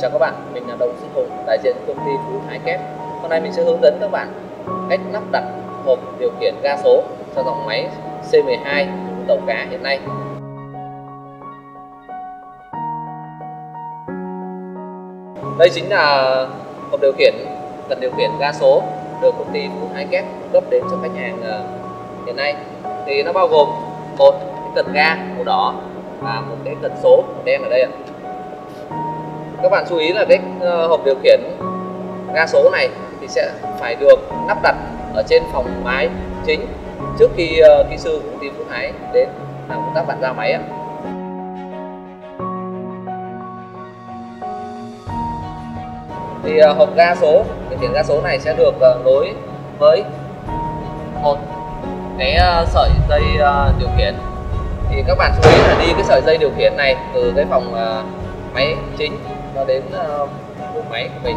Chào các bạn, mình là Đồng Sinh Hùng, đại diện công ty Phú Thái Kép. Hôm nay mình sẽ hướng dẫn các bạn cách lắp đặt hộp điều khiển ga số cho dòng máy C12 tàu cá hiện nay. Đây chính là hộp điều khiển cần điều khiển ga số được công ty Phú Thái Kép cung cấp đến cho khách hàng ờ, hiện nay. Thì nó bao gồm một cái cần ga màu đỏ và một cái cần số màu đen ở đây ạ các bạn chú ý là cái ờ, hộp điều khiển ga số này thì sẽ phải được lắp đặt ở trên phòng máy chính trước khi uh, kỹ sư của công ty Phú Thái đến làm công tác bạn ra máy ạ. Thì uh, hộp ga số, điều khiển ga số này sẽ được uh, nối với một cái sợi dây điều khiển thì các bạn chú ý là đi cái sợi dây điều khiển này từ cái phòng máy chính nó đến ờ, uh, bộ máy của mình.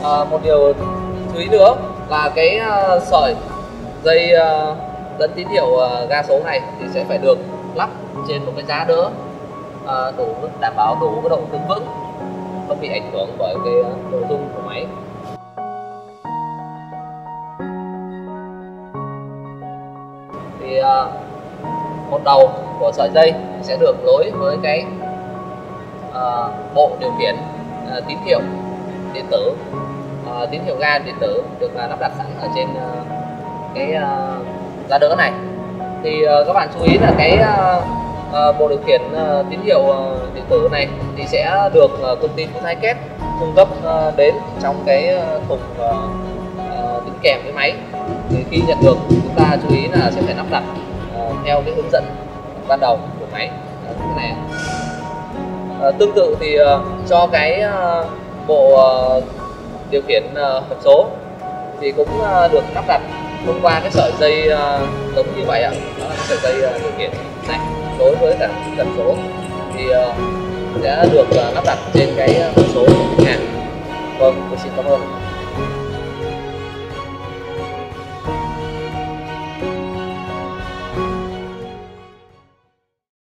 Uh, một điều chú ý nữa là cái uh, sợi dây uh, dẫn tín hiệu uh, ga số này thì sẽ phải được lắp trên một cái giá đỡ uh, đủ đảm bảo đủ cái độ cứng vững không bị ảnh hưởng bởi cái nội dung của máy. Thì uh, một đầu của sợi dây sẽ được nối với cái Ờ, bộ điều khiển uh, tín hiệu điện tử. Uh, tín hiệu ga điện tử được uh, lắp đặt sẵn ở trên uh, cái uh, giá đỡ này. Thì uh, các bạn chú ý là cái uh, uh, bộ điều khiển uh, tín hiệu uh, điện tử này thì sẽ được uh, công ty Phun Thái Kép cung cấp uh, đến trong cái uh, thùng uh, uh, đính kèm với máy. Thì khi nhận được chúng ta chú ý là sẽ phải lắp đặt uh, theo cái hướng dẫn ban đầu của máy. Uh, như thế này À, tương tự thì uh, cho cái uh, bộ uh, điều khiển uh, hộp số thì cũng uh, được lắp đặt thông qua cái sợi dây uh, giống như vậy ạ. Đó là sợi dây uh, điều khiển này đối với cả cần số. Thì uh, sẽ được uh, lắp đặt trên cái hộp số của khách hàng. Vâng tôi xin cảm ơn.